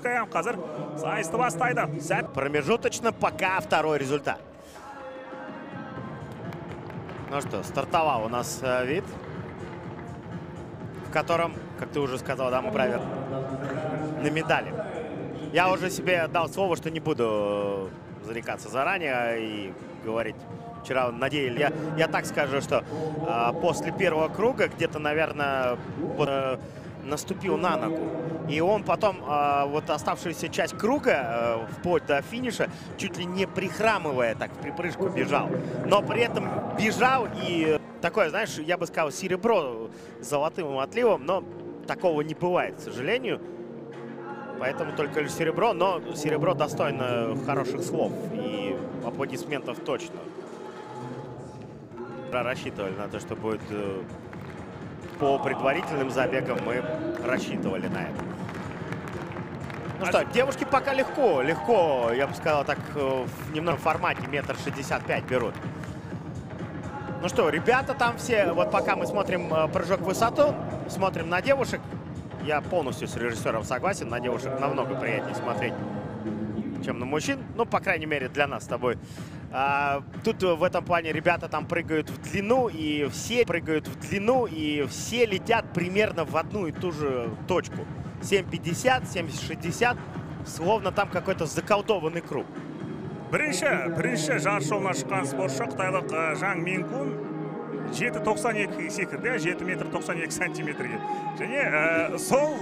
Дубовицкая қазір сайысты бастайды. Сәт Промежуточно пока второй результат. Ну что, стартовал у нас э, вид, в котором, как ты уже сказал, да, мы правят на медали. Я уже себе дал слово, что не буду э, зарекаться заранее и говорить. Вчера надеялись. Я, я так скажу, что э, после первого круга где-то, наверное, вот, э, наступил на ногу. И он потом, э, вот оставшуюся часть круга, э, вплоть до финиша, чуть ли не прихрамывая, так в припрыжку бежал. Но при этом бежал и такое, знаешь, я бы сказал, серебро золотым отливом, но такого не бывает, к сожалению. Поэтому только лишь серебро, но серебро достойно хороших слов и аплодисментов точно. Рассчитывали на то, что будет э, по предварительным забегам, мы рассчитывали на это. Ну что, девушки пока легко, легко, я бы сказал, так э, в немном формате метр шестьдесят пять берут. Ну что, ребята там все, вот пока мы смотрим э, прыжок в высоту, смотрим на девушек, я полностью с режиссером согласен, на девушек намного приятнее смотреть, чем на мужчин. Ну, по крайней мере, для нас с тобой. А, тут в этом плане ребята там прыгают в длину, и все прыгают в длину, и все летят примерно в одну и ту же точку. 7.50, 7.60, словно там какой-то заколдованный круг. бірінші бірінші жарыс жолына шыққан спортшы қытайлық ә, жаң минкун 7.92 секірді 7 метр 92 сантиметрге және ә, сол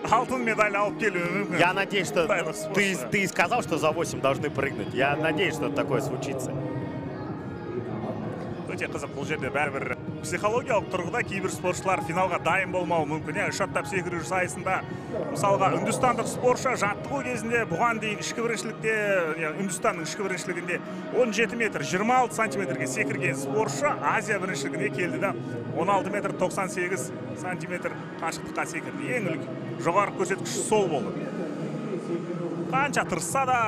алтын медаль алып келуі мүмкін Я надеюсь, что ты, ты сказал, что за 8 должны прыгнуть. Я надеюсь, что такое случится. өте қызық бұл жерде бәрібір. Психологиялық тұрғыда кейбір спортшылар финалға дайын болмауы мүмкін. Иә үш аттап секіру сайысында мысалға үндістандық спортшы жаттығу кезінде бұған дейін ішкі біріншілікте үндістанның ішкі біріншілігінде 17 метр 26 сантиметрге секірген спортшы азия біріншілігіне келді да 16 метр 98 сантиметр қашықтыққа секірді. Ең үлкен жоғары көрсеткіш сол болды қанша тырысса да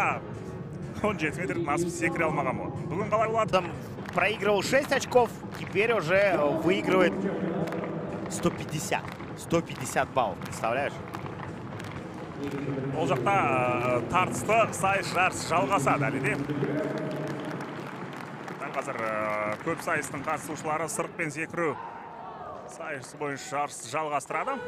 17 метр насып секіре алмаған болды бүгін қалай болады? Проигрывал 6 очков, теперь уже э, выигрывает 150. 150 баллов, представляешь? ол жақта ә, тартысты сайыс жарыс жалғасады әлі де. Дәл қазір ә, көп сайыстың қатысушылары сырықпен секіру. Сайысы бойынша жарыс жалғастырады.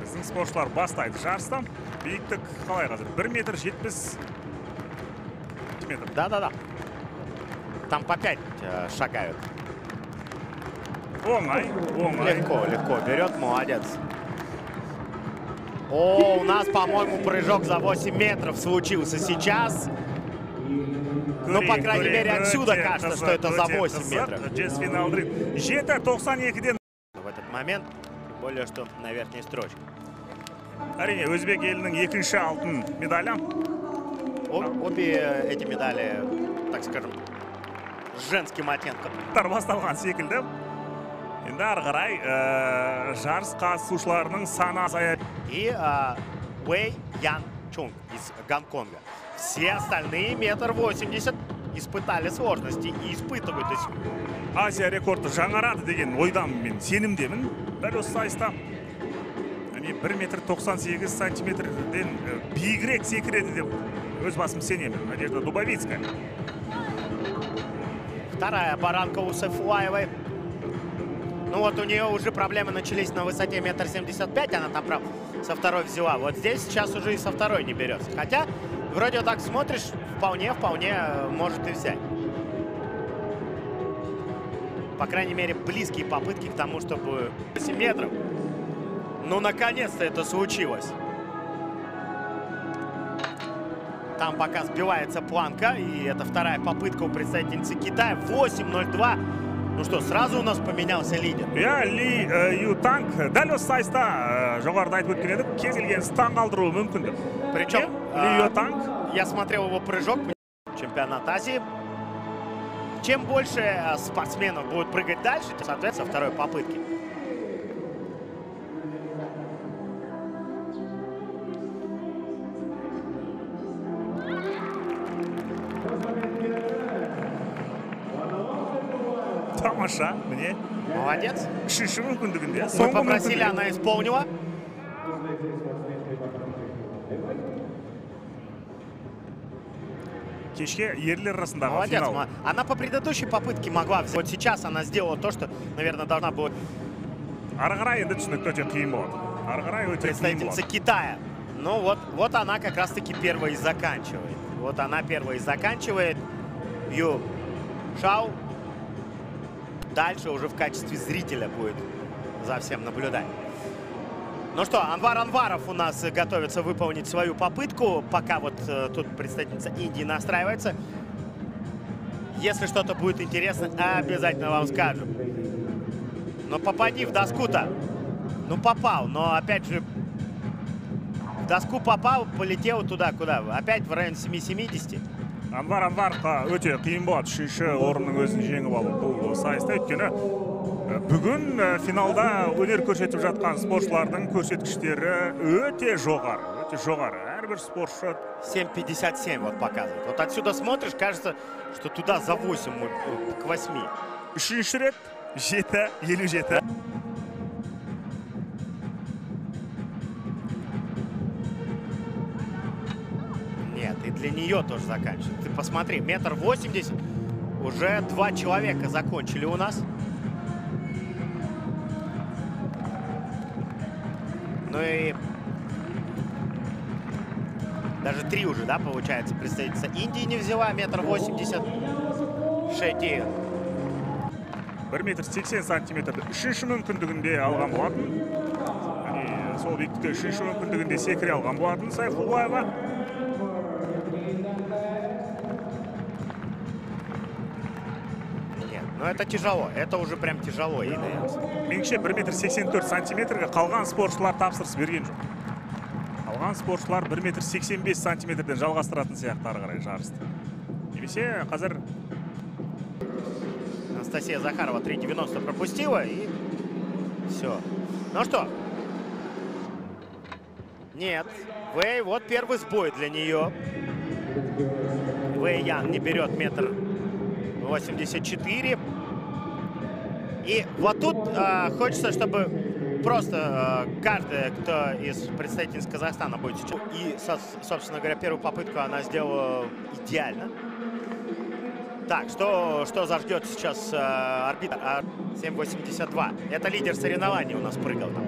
біздің спортшылар бастайды жарысты биіктік қалай қазір 1 метр 70 метр Да-да-да. Там по 5 э, шагают. оңай оңай Легко, легко берет, молодец. О, у нас, по-моему, прыжок за 8 метров случился сейчас. Ну, по крайней мере, отсюда кажется, что это за 8 метров. Джесс финалды. Жеті 92-ден. В этот момент, тем более, что на верхней строчке. Әрине, өзбек елінің екінші алтын медалі. О- обе э, эти медали, так скажем, с женским оттенком. Тар басталған секілді. Енді ары қарай ә, жарыс қатысушыларының саны азая. И а, Уэй Ян Чунг из Гонконга. Все остальные метр восемьдесят испытали сложности и испытывают до сих пор. Азия рекорды жаңарады деген ойдамын мен сенімдемін. Дәл осы сайыста яғни 1 метр 98 сантиметрден ә, биігірек секіреді деп өз басым сенемін. Надежда Дубовицкая. Вторая баранка у Сайфулаевой. Ну вот у нее уже проблемы начались на высоте метр семьдесят пять. Она там, прав, со второй взяла. Вот здесь сейчас уже и со второй не берется. Хотя, вроде вот так смотришь, вполне, вполне э, может и взять. По крайней мере, близкие попытки к тому, чтобы 8 метров. Ну, наконец-то это случилось. Там пока сбивается планка, и это вторая попытка у представительницы Китая. 8.02. Ну что, сразу у нас поменялся лидер. иә ли ә, ю танк дәл осы сайыста ә, жоғарыда айтып өткен едік кез келген қалдыруы деп Причем ли а, ю танк я смотрел его прыжок чемпионат Азии. Чем больше а, спортсменов будут прыгать дальше, тем, соответственно, второй попытки. тамаша міне Молодец. үшінші мүмкіндігінде Мы соңғы попросили, мүмкіндігі. она исполнила. кешке ерлер арасындағы Молодец. финал ма- Она по предыдущей попытке могла взять. Вот сейчас она сделала то, что, наверное, должна была ары қарай енді түсінікті өте қиын болады ары қарай өте қиын представительница болады Китая. Ну вот, вот она как раз-таки первая и заканчивает. Вот она первая и заканчивает. Ю Шау. Дальше уже в качестве зрителя будет за всем наблюдать. Ну что, Анвар Анваров у нас э, готовится выполнить свою попытку. Пока вот э, тут представительница Индии настраивается. Если что-то будет интересно, обязательно вам скажем. Но попади в доску-то. Ну, попал, но опять же в доску попал, полетел туда, куда? Опять в район 7,70. анвар анваровқа өте қиын болады үшінші орынның өзін жеңіп алу бұл сайыста өйткені ә, бүгін ә, финалда өнер көрсетіп жатқан спортшылардың көрсеткіштері өте жоғары өте жоғары әрбір спортшы 7,57 вот показывает. Вот отсюда смотришь, кажется, что туда за 8, э, к 8. үшінші рет жеті елу жеті Нет, и для нее тоже заканчивает. Ты посмотри, метр восемьдесят. Уже два человека закончили у нас. Ну и даже три уже, да, получается, представительница Индии не взяла метр восемьдесят. Шети. бір метр сексен сантиметрді үшінші мүмкіндігінде алған болатын яғни сол биіктікке үшінші мүмкіндігінде секіре алған болатын сайфуллаева Нет, ну это тяжело. Это уже прям тяжело, Инна Янс. меніңше бір метр сексен төрт сантиметрге қалған спортшылар тапсырыс берген жоқ қалған спортшылар бір метр сексен бес сантиметрден жалғастыратын сияқты ары қарай жарысты немесе қазір Анастасия Захарова 3.90 пропустила и все. Ну что? Нет. Вэй, вот первый сбой для нее. Вэй Ян не берет метр 84. И вот тут а, хочется, чтобы просто а, каждый, кто из представительниц Казахстана будет сейчас. И, со- собственно говоря, первую попытку она сделала идеально. Так, что, что заждет сейчас э, арбитр? А, 7.82. Это лидер соревнований у нас прыгал там.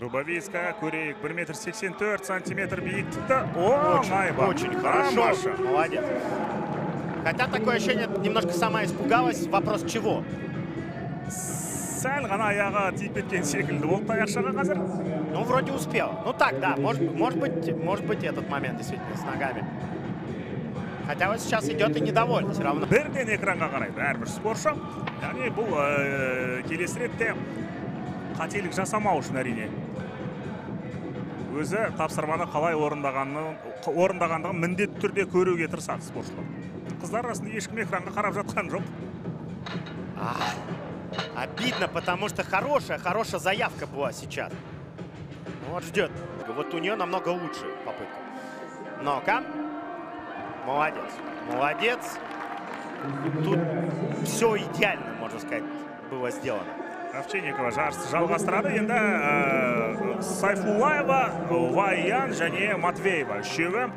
дубовицкая көрейік бір метр сексен төрт сантиметр биіктікті оңай ба Очень хорошо. тамаша Молодец. Хотя такое ощущение, немножко сама испугалась. Вопрос чего? сәл ғана аяғы тиіп кеткен секілді болды таяқшаға қазір Ну, вроде успел. Ну так, да, может, может быть, может быть этот момент действительно с ногами. Хотя вот сейчас идет и недовольна все равно. бірден экранға қарайды әрбір спортшы яғни бұл ә, келесі ретте қателік жасамау үшін әрине өзі тапсырманы қалай орындағанын орындағандығын міндетті түрде көруге тырысады спортшылар қыздар арасында ешкім экранға қарап жатқан жоқ Ах, обидно, потому что хорошая, хорошая заявка была сейчас. Вот ждет. Вот у нее намного лучше попытка. Ну-ка. Молодец. Молодец. Тут все идеально, можно сказать, было сделано. овчинникова жарысты жалғастырады енді ә, сайфуллаева ваян және матвеева үшеуі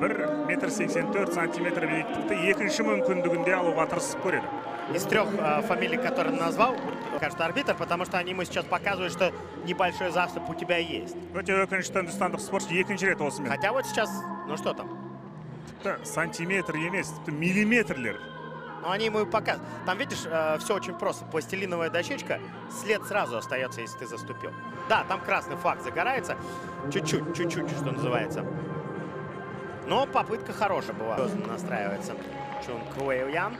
бір метр сексен төрт сантиметр биіктікті екінші мүмкіндігінде алуға тырысып көреді Из трех э, фамилий, которые назвал, кажется, арбитр, потому что они ему сейчас показывают, что небольшой заступ у тебя есть. өте өкінішті үндістандық спортшы екінші рет осымен Хотя вот сейчас, ну что там, тіпті сантиметр емес тіпті миллиметрлер Ну, они ему и показывают. Там, видишь, все очень просто. Пластилиновая дощечка, след сразу остается, если ты заступил. Да, там красный флаг загорается. Чуть-чуть, чуть-чуть, что называется. Но попытка хорошая была. Серьезно настраивается Чунг Уэйян.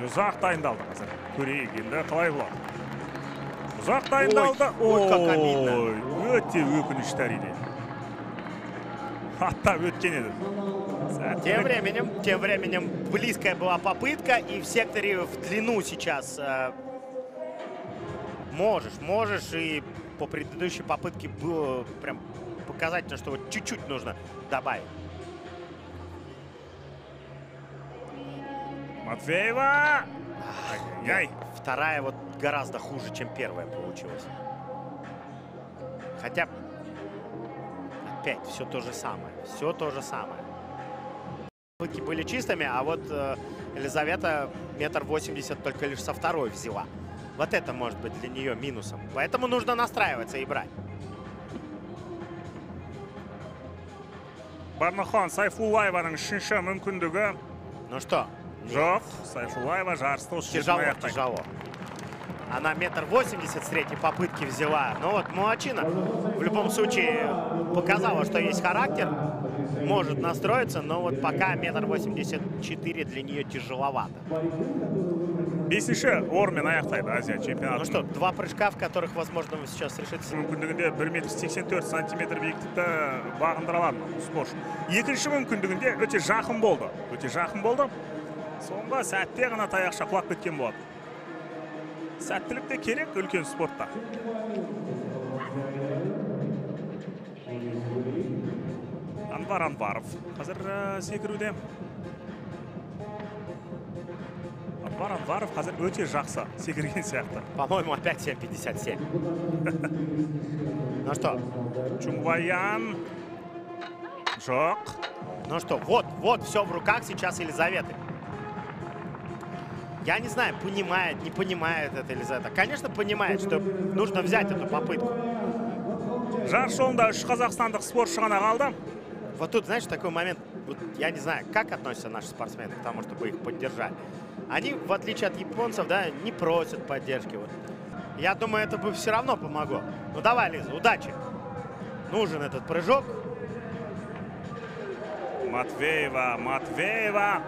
ұзақ дайындалды қазір көрейік енді қалай болады ұзақ дайындалды ой, как обидно. ой өте өкінішті әрине аттап өткен еді Тем Сәттілік. временем, тем временем близкая была попытка, и в секторе в длину сейчас э, Можешь, можешь. И по предыдущей попытке было прям показательно, что вот чуть-чуть нужно добавить. Матвеева! Ай-яй! Вторая вот гораздо хуже, чем первая получилась. Хотя опять все то же самое. Все то же самое. Попытки были чистыми, а вот э, Елизавета метр восемьдесят только лишь со второй взяла. Вот это может быть для нее минусом. Поэтому нужно настраиваться и брать. Барнахон Сайфуллаеваның үшінші мүмкіндігі Ну что? жоқ. Сайфуллаева жарысты осы Тяжело, жерден аяқтайды. тяжело. Она метр восемьдесят с третьей попытки взяла. Но вот Муачина в любом случае показала, что есть характер. Может настроиться, но вот пока метр восемьдесят четыре для нее тяжеловато. бесінші орынмен аяқтайды азия Ну чемпионатын что, два прыжка, в которых, возможно, сейчас решится. мүмкіндігінде бір метр сексен төрт сантиметр биіктікті бағындыра алады бұл спортшы екінші мүмкіндігінде өте жақын болды өте жақын болды соңғы сәтте ғана таяқша құлап кеткен болады сәттілік те керек үлкен спортта анвар анваров қазір ә, секіруде анвар анваров қазір өте жақсы секірген сияқты По-моему, опять 7.57. Ну что, чунгваян жоқ ну что, вот, вот, все в руках сейчас Елизаветы. Я не знаю, понимает, не понимает это Елизавета. Конечно, понимает, что нужно взять эту попытку. жарыс жолында үш қазақстандық спортшы ғана қалды Вот тут, знаешь, такой момент, вот я не знаю, как относятся наши спортсмены к тому, чтобы их поддержать. Они, в отличие от японцев, да, не просят поддержки. Вот. Я думаю, это бы все равно помогло. Ну давай, Лиза, удачи. Нужен этот прыжок. матвеева матвеева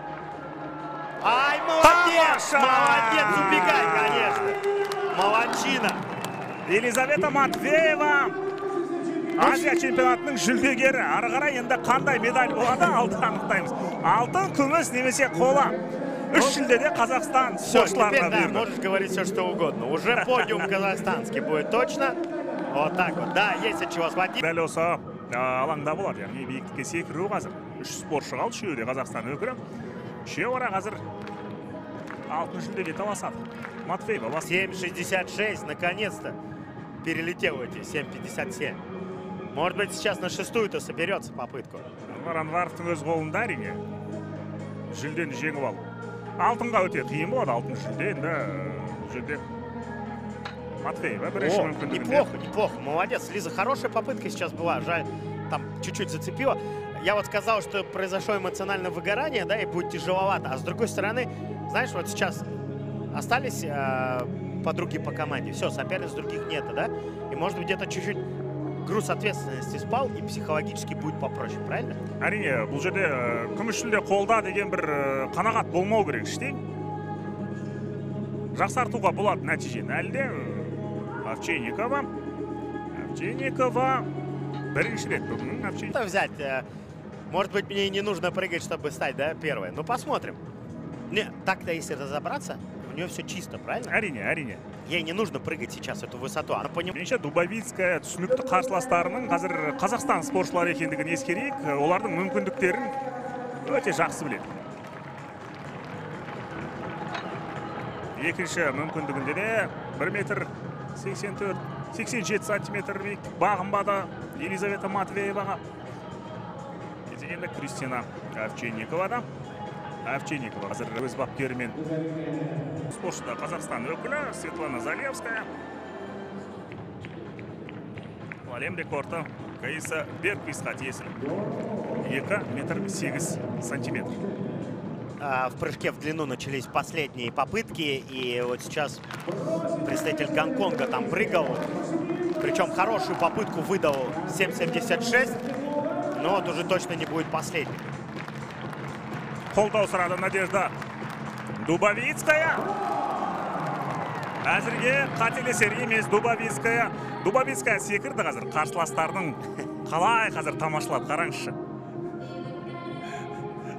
Ай, молодец! Тамаша! Молодец, убегай, конечно. Молодчина. елизавета матвеева азия чемпионатының жүлдегері ары қарай енді қандай медаль болады алда анықтаймыз алтын күміс немесе қола үш жүлдеде қазақстан Все, теперь, спортшыларына да, бұйырды можешь говорить все, что угодно. Уже подиум казахстанский будет точно. Вот так вот. Да, есть от чего схватить. дәл осы ә, алаңда болады яғни биіктікке секіру қазір үш спортшы қалды үшеуі де қазақстан өкілі үшеуі ара қазір алтын жүлдеге таласады матвеева бас 7.66, наконец-то перелетел эти 7.57. Может быть, сейчас на шестую-то соберется попытку. анвар анваровтың өз қолында әрине жүлдені жеңіп алу алтынға өте қиын болады алтын жүлде енді ә, жүлде матвеева бірінші О, мүмкіндігінде неплохо, неплохо. Молодец. Лиза, хорошая попытка сейчас была. Жаль, там чуть-чуть зацепила. Я вот сказал, что произошло эмоциональное выгорание, да, и будет тяжеловато. А с другой стороны, знаешь, вот сейчас остались э, подруги по команде. Все, соперниц других нет, да? И может быть где-то чуть-чуть груз ответственности спал, и психологически будет попроще, правильно? әрине бұл жерде ә, күміс жүлде қолда деген бір ә, қанағат болмау керек іштей жақсартуға болады нәтижені әлі де ә, овчинникова овчинникова бірінші рет бүгін овчинникова Что взять? э, Может быть, мне и не нужно прыгать, чтобы стать, да, первой. Ну, посмотрим. Не, так-то, если разобраться, у нее все чисто, правильно? әрине әрине Ей не нужно прыгать сейчас эту высоту. Она понимает. меніңше дубовицкая түсінікті қарсыластарының қазір қазақстан спортшылары екендігін ескерейік Ә, олардың мүмкіндіктерін өте жақсы біледі екінші мүмкіндігінде де 1 метр 84 87 сантиметр биіктік бағынбады елизавета матвееваға кезегінде кристина овчинникова да овчинникова қазір өз бапкерімен спортшыда қазақстан өкілі светлана залевская әлем рекорды каиса берквисқа тиесілі 2 метр 8 сантиметр А, в прыжке в длину начались последние попытки. И вот сейчас представитель Гонконга там прыгал. Причем хорошую попытку выдал 7.76. Но вот уже точно не будет последней. қолдау сұрады надежда дубовицкая әзірге қателесер емес дубовицкая дубовицкая секірді қазір қарсыластардың қалай қазір тамашалады қараңызшы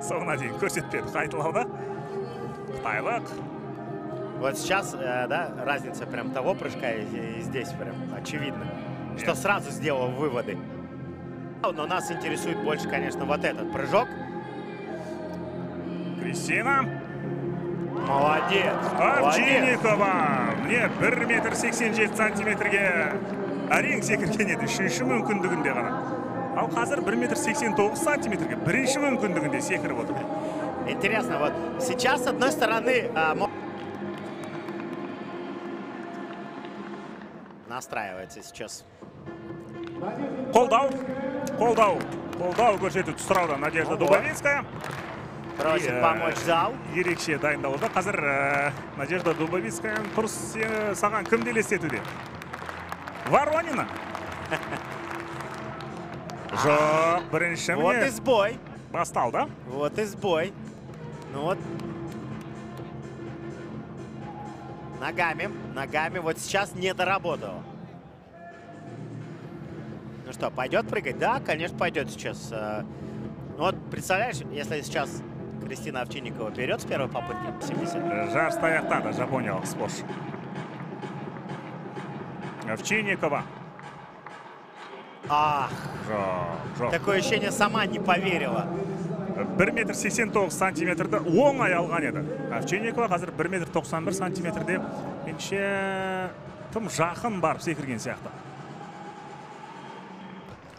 соңына дейін көрсетпеді қайталауда қытайлық Вот сейчас, э, да, разница прям того прыжка и, и здесь прям очевидно, что сразу сделал выводы. Но нас интересует больше, конечно, вот этот прыжок. Кристина. Молодец. молодец. Авчинникова. Міне 1 метр 87 сантиметрге әрең секірген еді үшінші мүмкіндігінде ғана. Ал қазір 1 метр 89 сантиметрге бірінші мүмкіндігінде секіріп отыр. Интересно, вот сейчас, с одной стороны, а, мо- настраивается сейчас. Қолдау. Қолдау. Қолдау көрсетіп сұрауда Надежда Дубовицкая. Просит Е, помочь зал. Ерекше дайындалуда. Қазір ә, Надежда Дубовицкая тұрыс сені саған кімді елестетуде? Воронина. Жоқ, бірінші Вот и міне сбой. басталды. Вот и сбой. Ну вот. Ногами, ногами. Вот сейчас не доработал. Ну что, пойдет прыгать? Да, конечно, пойдет сейчас. Э, Ну вот, представляешь, если сейчас Кристина Овчинникова берет с первой попытки 70. Жарысты аяқтады жапониялық спортшы. Овчинникова. Ах, Жоқ, жоқ. такое ощущение, сама не поверила. 1 метр 89 сантиметрді оңай алған еді. Овчинникова қазір 1 метр 91 сантиметрде менше тым жақын барып секірген сияқты.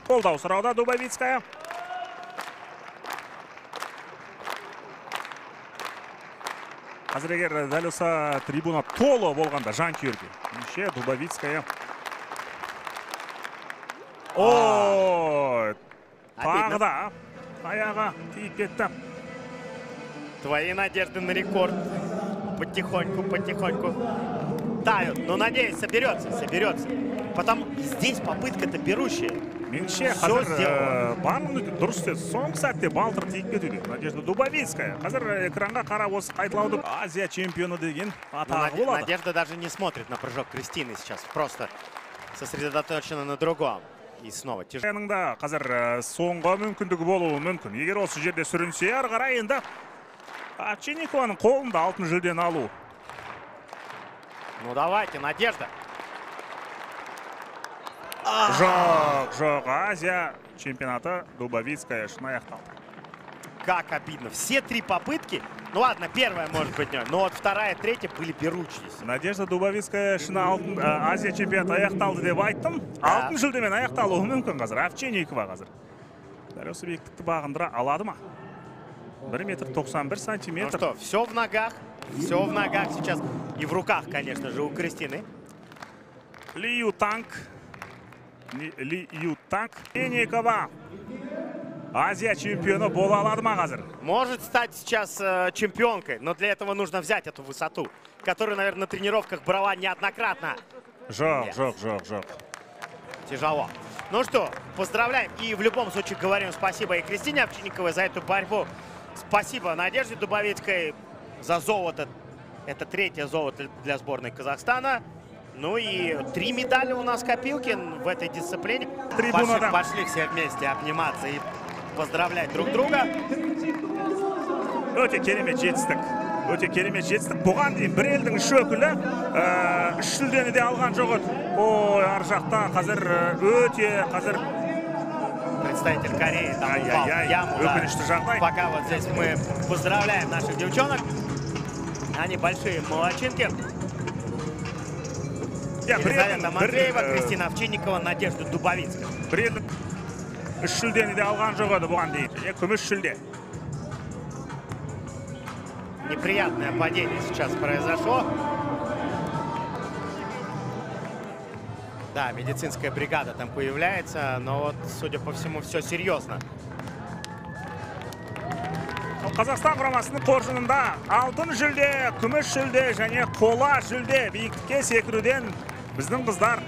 Қолдау сұрауда Дубовицкая. Қазір егер дәл осы трибуна толы болғанда жанкүйерге менше Дубовицкая. Ой, тағы Обидно. да аяғы тиіп кетті. Твои надежды на рекорд потихоньку, потихоньку тают. Но надеюсь, соберется, соберется. Потому здесь попытка-то берущая. меніңше Всё қазір сделала. ә, барлығы дұрыс істеді соңғы сәтте балтыр тиіп кетуде надежда дубовицкая қазір ә, экранға қарап осы қайталауды азия чемпионы деген Но атағы Наде- болады Надежда даже не смотрит на прыжок Кристины сейчас. Просто сосредоточена на другом. И снова тяжело. Оның да қазір ә, соңғы мүмкіндігі болуы мүмкін егер осы жерде сүрінсе ары қарай енді овчинникованың қолында алтын жүлдені алу Ну давайте, Надежда. жоқ жоқ азия чемпионаты дубовицкая үшін аяқталды Как обидно. Все три попытки. Ну ладно, первая может быть, не, но вот вторая, третья были беручиеся. надежда дубовицкая үшін алтын ә, азия чемпионаты аяқталды деп айттым алтын жүлдемен аяқталуы мүмкін қазір овчинникова қазір дәл осы биіктікті бағындыра алады ма 1 метр 91 Ну сантиметр что, все в ногах. Все в ногах сейчас. И в руках, конечно же, у Кристины. ли ю танк ли- ли ю танк овчинникова азия чемпионы бола алады ма қазір Может стать сейчас э, чемпионкой, но для этого нужно взять эту высоту, которую, наверное, на тренировках брала неоднократно. жоқ жоқ жоқ жоқ Тяжело. Ну что, поздравляем. И в любом случае говорим спасибо и Кристине Овчинниковой за эту борьбу. Спасибо Надежде Дубовицкой за золото. Это третье золото для сборной Казахстана. Ну и три медали у нас копилки в этой дисциплине. Трибуна, пошли, да. пошли все вместе обниматься и поздравлять друг друга. өте керемет жетістік өте керемет жетістік бұған дейін бір елдің үш өкілі ә, үш жүлдені де алған жоқ еді ой ар жақта қазір ә, өте қазір Представитель Кореи там упал Ай-яй-яй, в яму. да. өкінішті жағдай Пока вот здесь мы поздравляем наших девчонок. Они большие молодчинки. иә бір Елизавета елдің бір, Матвеева, ә, Кристина Овчинникова, Надежда Дубовицкая. бір елдің үш жүлдені де алған жоқ еді бұған дейін және күміс жүлде Неприятное падение сейчас произошло. Да, медицинская бригада там появляется, но вот, судя по всему, все серьезно. Ал қазақстан құрамасының қоржынында алтын жүлде күміс жүлде және қола жүлде биіктікке секіруден біздің қыздар